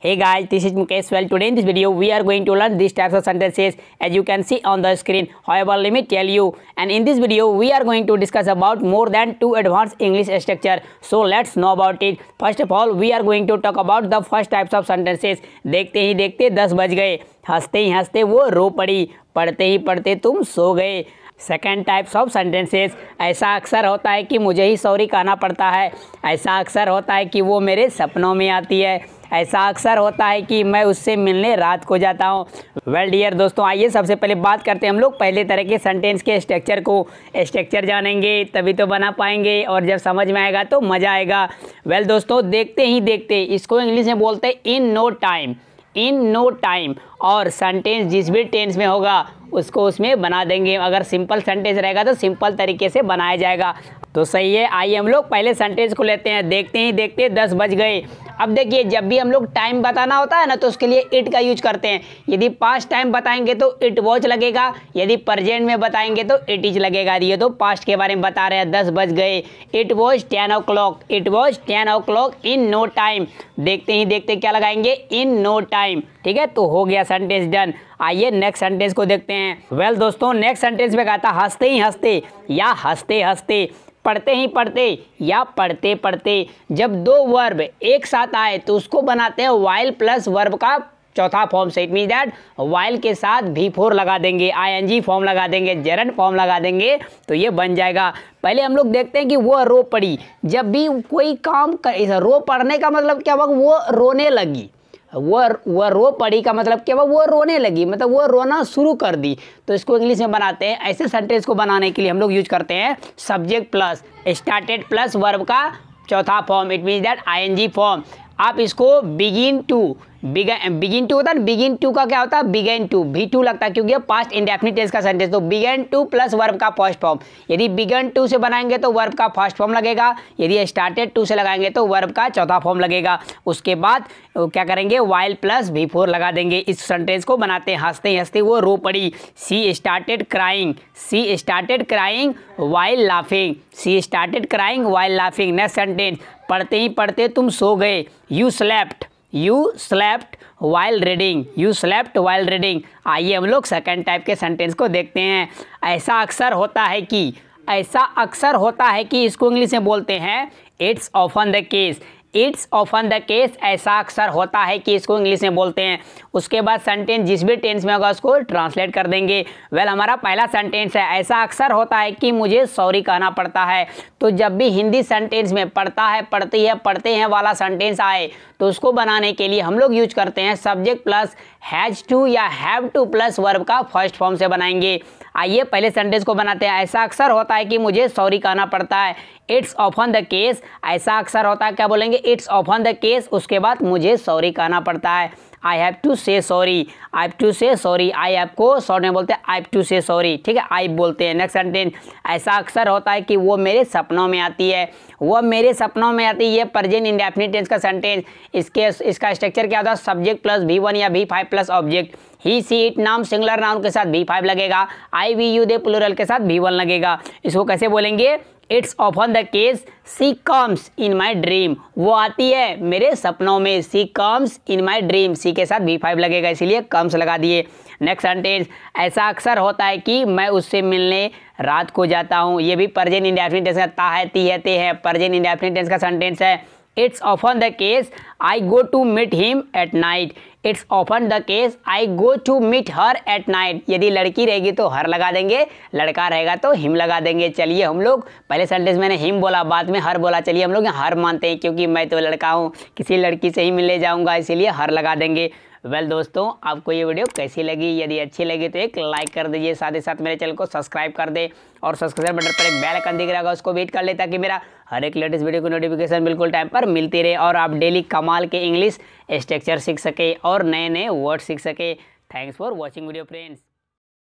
Hey guys, this is Mukesh. Well, today in this video, we are going to learn these types of sentences as you can see on the screen. However, let me tell you, and in this video, we are going to discuss about more than two advanced English structure. So let's know about it. First of all, we are going to talk about the first types of sentences. देखते ही देखते दस बज गए हँसते ही हँसते वो रो पड़ी पढ़ते ही पढ़ते तुम सो गए सेकेंड टाइप्स ऑफ़ सेंटेंसेस ऐसा अक्सर होता है कि मुझे ही सॉरी कहना पड़ता है ऐसा अक्सर होता है कि वो मेरे सपनों में आती है ऐसा अक्सर होता है कि मैं उससे मिलने रात को जाता हूँ। वेल डियर दोस्तों, आइए सबसे पहले बात करते हैं हम लोग। पहले तरह के सेंटेंस के स्ट्रक्चर को। स्ट्रक्चर जानेंगे, तभी तो बना पाएँगे और जब समझ में आएगा तो मज़ा आएगा। वेल दोस्तों, देखते ही देखते, इसको इंग्लिश में बोलते हैं in no time in no time और सेंटेंस जिस भी टेंस में होगा, उसको उसमें बना देंगे। अगर सिंपल सेंटेंस रहेगा तो सिंपल तरीके से बनाया जाएगा। तो सही है, आइए हम लोग पहले सेंटेंस को लेते हैं। देखते ही देखते दस बज गए। अब देखिए, जब भी हम लोग टाइम बताना होता है ना तो उसके लिए इट का यूज़ करते हैं। यदि पास्ट टाइम बताएँगे तो इट वॉच लगेगा। यदि प्रजेंट में बताएँगे तो इट इज़ लगेगा। ये तो पास्ट के बारे में बता रहे हैं। दस बज गए। It was ten o'clock it was ten o'clock in no time देखते ही देखते क्या लगाएँगे? इन नो टाइम ठीक है? तो हो गया सेंटेंस डन आइए नेक्स्ट सेंटेंस को देखते हैं. वेल दोस्तों नेक्स्ट सेंटेंस में कहता हँसते ही हँसते या हँसते हँसते, पढ़ते ही पढ़ते या पढ़ते पढ़ते, जब दो वर्ब एक साथ आए तो उसको बनाते हैं वाइल प्लस वर्ब का चौथा फॉर्म से इट मीन दैट वाइल के साथ भी फोर लगा देंगे आई फॉर्म लगा देंगे जरन फॉर्म लगा देंगे तो ये बन जाएगा. पहले हम लोग देखते हैं कि वो रो पड़ी. जब भी कोई काम कर रो पढ़ने का मतलब क्या हुआ? वो रोने लगी. वो वो रो पड़ी का मतलब क्या? हुआ वो रोने लगी मतलब वो रोना शुरू कर दी। तो इसको इंग्लिश में बनाते हैं। ऐसे सेंटेंस को बनाने के लिए हम लोग यूज़ करते हैं। Subject plus started plus verb का चौथा form it mean that ING form आप इसको बिगिन टू बिगिन टू होता है बिगिन टू का क्या होता है? बिगेन टू भी टू लगता है क्योंकि पास्ट इंडेफिनिट टेंस का सेंटेंस तो बिगेन टू प्लस वर्ब का फ़र्स्ट फॉर्म यदि बिगन टू से बनाएँगे तो वर्ब का फ़र्स्ट फॉर्म लगेगा। यदि स्टार्टेड टू से लगाएँगे तो वर्ब का चौथा फॉर्म लगेगा। उसके बाद क्या करेंगे? वाइल प्लस भी फोर लगा देंगे। इस सेंटेंस को बनाते हैं, हँसते हँसते वो रो पड़ी she started crying she started crying while laughing she started crying while laughing next sentence पढ़ते ही पढ़ते तुम सो गए you slept you slept while reading you slept while reading आइए हम लोग सेकेंड टाइप के सेंटेंस को देखते हैं। ऐसा अक्सर होता है कि, ऐसा अक्सर होता है कि इसको इंग्लिश में बोलते हैं it's often the case it's often the case ऐसा अक्सर होता है कि इसको इंग्लिश में बोलते हैं। उसके बाद सेंटेंस जिस भी टेंस में होगा उसको ट्रांसलेट कर देंगे। वेल well, हमारा पहला सेंटेंस है। ऐसा अक्सर होता है कि मुझे सॉरी कहना पड़ता है। तो जब भी हिंदी सेंटेंस में पढ़ता है पढ़ती है पढ़ते हैं वाला सेंटेंस आए तो उसको बनाने के लिए हम लोग यूज़ करते हैं। सब्जेक्ट प्लस हैज़ टू या हैव टू प्लस वर्ब का फ़र्स्ट फॉर्म से बनाएँगे। आइए, पहले सेंटेंस को बनाते हैं। ऐसा अक्सर होता है कि मुझे सॉरी कहना पड़ता है। इट्स ऑफन द केस ऐसा अक्सर होता है, क्या बोलेंगे? इट्स ऑफन द केस उसके बाद मुझे सॉरी कहना पड़ता है। I have to say sorry I to say sorry I have को सॉरी में बोलते हैं आई टू से सॉरी ठीक है? आई बोलते हैं। नेक्स्ट सेंटेंस ऐसा अक्सर होता है कि वो मेरे सपनों में आती है। वो मेरे सपनों में आती है। ये प्रजेंट इंडेफिनिट टेंस का सेंटेंस इसके, इसका स्ट्रक्चर क्या होता है? सब्जेक्ट प्लस वी वन या V five plus object he she it नाम सिंगुलर नाउन के साथ वी फाइव लगेगा। I we you they plural के साथ वी वन लगेगा। इसको कैसे बोलेंगे? It's often the case she comes in my dream वो आती है मेरे सपनों में। सी कम्स इन माई ड्रीम सी के साथ वी फाइव लगेगा, इसीलिए कम्स लगा दिए। नेक्स्ट सेंटेंस ऐसा अक्सर होता है कि मैं उससे मिलने रात को जाता हूँ। ये भी परजेन इंडेफिनिट का ता है, ती है परजेन इंडेफिनिट का सेंटेंस है। It's often the case I go to meet him at night it's often the case I go to meet her at night यदि लड़की रहेगी तो हर लगा देंगे, लड़का रहेगा तो हिम लगा देंगे। चलिए हम लोग, पहले सेंटेंस मैंने हिम बोला, बाद में हर बोला। चलिए हम लोग हर मानते हैं, क्योंकि मैं तो लड़का हूँ, किसी लड़की से ही मिलने जाऊँगा, इसीलिए हर लगा देंगे। वेल दोस्तों, आपको ये वीडियो कैसी लगी? यदि अच्छी लगी तो एक लाइक कर दीजिए, साथ ही साथ मेरे चैनल को सब्सक्राइब कर दे और सब्सक्राइब बटन पर एक बेल आइकन दिख रहा होगा, उसको वेट कर ले ताकि मेरा हर एक लेटेस्ट वीडियो की नोटिफिकेशन बिल्कुल टाइम पर मिलती रहे और आप डेली कमाल के इंग्लिश स्ट्रक्चर सीख सके और नए नए वर्ड सीख सके। Thanks for watching video friends